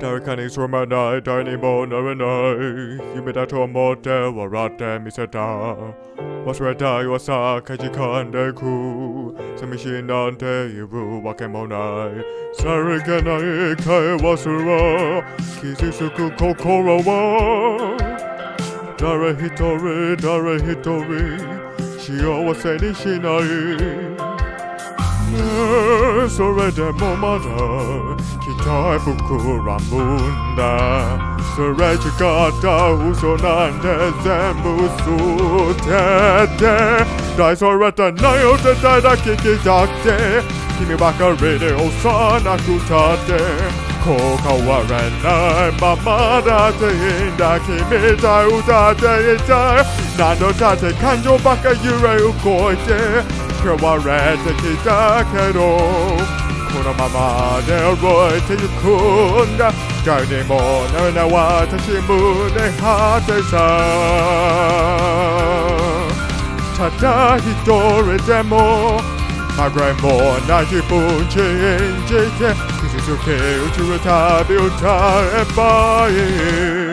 Derek Cunning's from a night, tiny bone of a night. You made a tomote, warate, miseta. Wasreta, yuasa, kajikande ku. Samishinante, ibu, wakemonai. Sariganai, kai wasura. Kizisuku kokoro wa. Dara hitori, dara hitori. Shio waseni shinai. Sorede momada. 부끄러운 문다 쓰레기가다 우선한 대세무수 대대 날 설했던 나요 대다라 기기작대 김이 바깥 레디오 사나 구타대 期待膨らむんだすれ違った嘘なんて全部捨てて大それた内容でただ聞きたくて君ばかりで幼くたってこう変わらないままだっていいんだ君と歌っていたい何度だって感情ばか揺れ動いて変われてきたけどこのままで動いてゆくんだ誰にも my grandma, Naji Punchi, NJK, this is okay, Uchiruta, Buta, Empire.